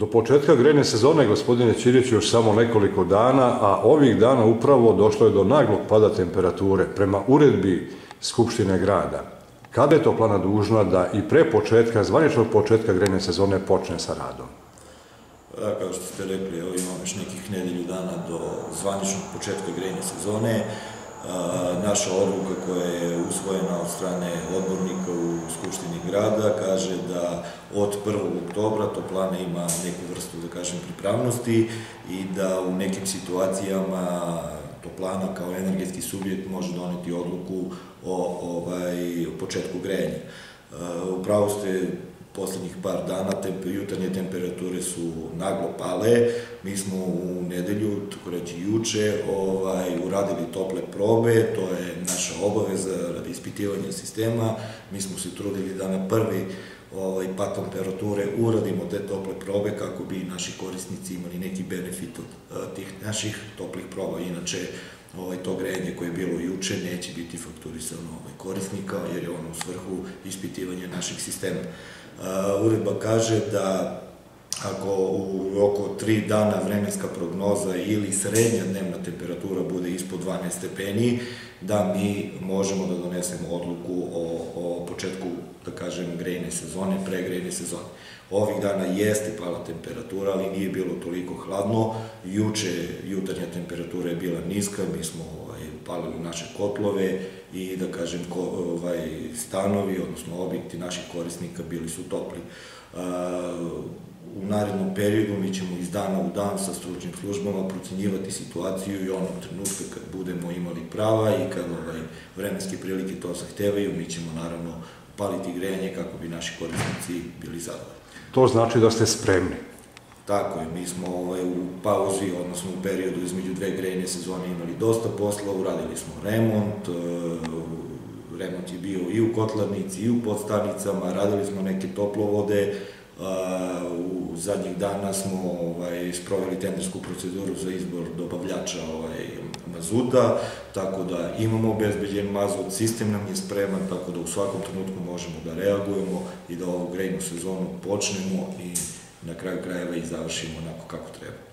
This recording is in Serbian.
Do početka grejne sezone, gospodine Ćiriću, još samo nekoliko dana, a ovih dana upravo došlo je do naglog pada temperature prema uredbi Skupštine grada. Kada je to plana dužna da i pre početka, zvaničnog početka grejne sezone počne sa radom? Da, kao što ste rekli, evo imamo još nekih nedelju dana do zvaničnog početka grejne sezone. Naša odluka koja je usvojena od strane odbornika u Skupštini grada kaže da od 1. oktobra toplana ima neku vrstu, da kažem, pripravnosti i da u nekim situacijama toplana kao energetski subjekt može doneti odluku o, ovaj, o početku grejenja. Upravo ste poslednjih par dana temp, jutarnje temperature su naglo pale. Mi smo u nedelju, reći juče, ovaj, uradili tople probe, to je naša obaveza radi ispitivanja sistema. Mi smo se trudili da na prvi ovaj, pa temperature uradimo te tople probe kako bi naši korisnici imali neki benefit od a, tih naših toplih proba. Inače, ovaj, to grejanje koje je bilo juče neće biti fakturisano ovaj, korisnika jer je ono u svrhu ispitivanja naših sistema. Uredba kaže da ako u oko tri dana vremenska prognoza ili srednja dnevna temperatura bude ispod 12 stepeni, da mi možemo da donesemo odluku o, o početku, da kažem, grejne sezone, pre grejne sezone. Ovih dana jeste pala temperatura, ali nije bilo toliko hladno. Juče jutarnja temperatura je bila niska, mi smo ovaj, palili naše kotlove i da kažem ko, ovaj, stanovi, odnosno objekti naših korisnika bili su topli. U narednom periodu mi ćemo iz dana u dan sa stručnim službama procenjivati situaciju i onog trenutka kad budemo imali prava i kad ovaj, vremenske prilike to zahtevaju, mi ćemo naravno paliti grejanje kako bi naši korisnici bili zadovoljni. To znači da ste spremni. Tako je, mi smo ovaj, u pauzi, odnosno u periodu između dve grejne sezone imali dosta posla, uradili smo remont, e, remont je bio i u kotlarnici i u podstanicama, radili smo neke toplovode, u zadnjih dana smo ovaj, sproveli tendersku proceduru za izbor dobavljača ovaj, mazuta, tako da imamo obezbeđen mazut, sistem nam je spreman, tako da u svakom trenutku možemo da reagujemo i da ovu grejnu sezonu počnemo i na kraju krajeva i završimo onako kako treba.